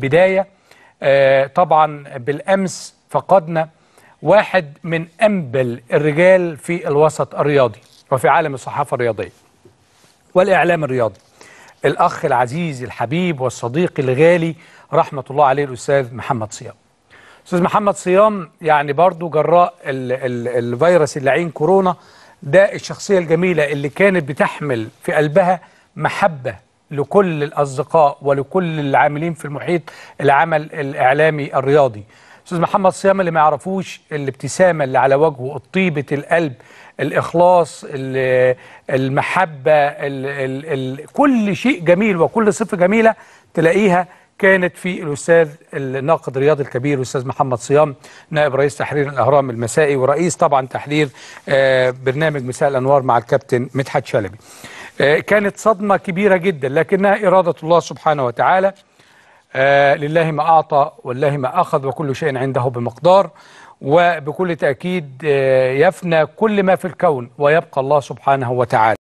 بداية آه، طبعا بالأمس فقدنا واحد من أنبل الرجال في الوسط الرياضي وفي عالم الصحافة الرياضية والإعلام الرياضي. الأخ العزيز الحبيب والصديق الغالي رحمة الله عليه الأستاذ محمد صيام. أستاذ محمد صيام يعني برضو جراء ال ال الفيروس اللعين كورونا ده الشخصية الجميلة اللي كانت بتحمل في قلبها محبة لكل الأصدقاء ولكل العاملين في المحيط العمل الإعلامي الرياضي. أستاذ محمد صيام اللي ما يعرفوش الابتسامة اللي على وجهه الطيبة القلب الإخلاص ال- المحبة ال ال ال كل شيء جميل وكل صفة جميلة تلاقيها كانت في الأستاذ الناقد الرياضي الكبير الأستاذ محمد صيام نائب رئيس تحرير الأهرام المسائي ورئيس طبعا تحرير آه، برنامج مساء الأنوار مع الكابتن مدحت شلبي. كانت صدمة كبيرة جدا لكنها إرادة الله سبحانه وتعالى. آه، لله ما أعطى والله ما أخذ وكل شيء عنده بمقدار وبكل تأكيد آه، يفنى كل ما في الكون ويبقى الله سبحانه وتعالى.